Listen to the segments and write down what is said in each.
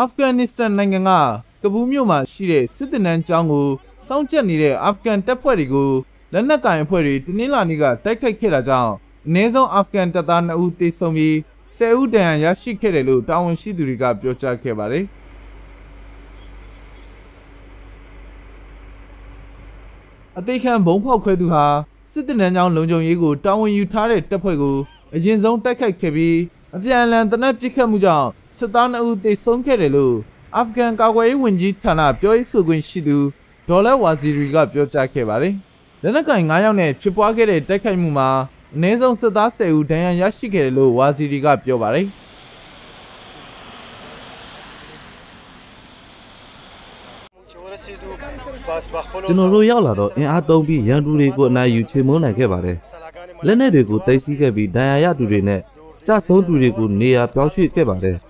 အာဖဂန်နစ္စတန်နိုင်ငံကကဘူးမြို့မှာရှိတဲ့စစ်တပ်နန်းကျောင်းကိုစောင့်ကြပ်နေတဲ့အာဖဂန်တပ်ဖွဲ့တွေကိုလက်နက်ကင်အဖွဲ့တွေတင်းနှင်းလာနေကတိုက်ခိုက်ခဲ့တာကြောင့်အနည်းဆုံးအာဖဂန်တပ်သား2ဦးသေဆုံးပြီး10ဦးဒဏ်ရာရရှိခဲ့တယ်လို့တာဝန်ရှိသူတွေကပြောကြားခဲ့ပါတယ်အသေးခံဘုံဖောက်ခွဲသူဟာစစ်တပ်နန်းကျောင်းလုံခြုံရေးကိုတာဝန်ယူထားတဲ့တပ်ဖွဲ့ကိုအရင်ဆုံးတိုက်ခိုက်ခဲ့ပြီး အပြန်အလှန်တနက်ပစ်ခတ်မှုကြောင့်စစ်သား2ဦးသေဆုံးခဲ့တယ်လို့အာဖဂန်ကာကွယ်ရေးဝန်ကြီးဌာနပြောရေးဆိုခွင့်ရှိသူဒေါ်လာဝါဇီရီကပြောကြားခဲ့ပါတယ်။လက်နက်ကင်9ယောက်နဲ့ဖြစ်ပွားခဲ့တဲ့တိုက်ခိုက်မှုမှာအနည်းဆုံးစစ်သား10ဦးဒဏ်ရာရရှိခဲ့တယ်လို့ဝါဇီရီကပြောပါတယ်။ကျွန်တော်တို့ရောက်လာတော့အင်အားသုံးပြီးရန်သူတွေကိုအနိုင်ယူချေမှုန်းနိုင်ခဲ့ပါတယ်။လက်နက်တွေကိုတိုက်စီးခဲ့ပြီးဒဏ်ရာရသူတွေနဲ့ ကြဆုံးသူတွေကိုနေရာပြောင်းရွှေ့ခဲ့ပါတယ်။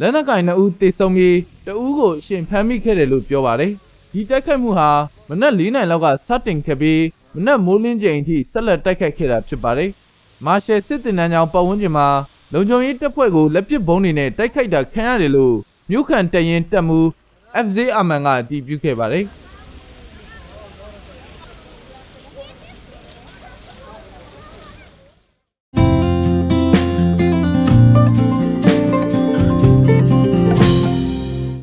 လက်နက်ကင်2ဦးသေဆုံးပြီးတဦးကိုအရှင်ဖမ်းမိခဲ့တယ်လို့ပြောပါတယ်။ဒီတိုက်ခိုက်မှုဟာမနက်၄နာရီလောက်ကစတင်ခဲ့ပြီးမနက်မိုးလင်းချိန်အထိဆက်လက်တိုက်ခိုက်ခဲ့တာဖြစ်ပါတယ်။မာရှယ်စစ်တင်နန်းကျောင်းပတ်ဝန်းကျင်မှာလုံခြုံရေးတပ်ဖွဲ့ကိုလက်ပစ်ဗုံးတွေနဲ့တိုက်ခိုက်တာခံရတယ်လို့မြို့ခံတရင်တပ်မှု FZ အမန်ကအတည်ပြုခဲ့ပါတယ်။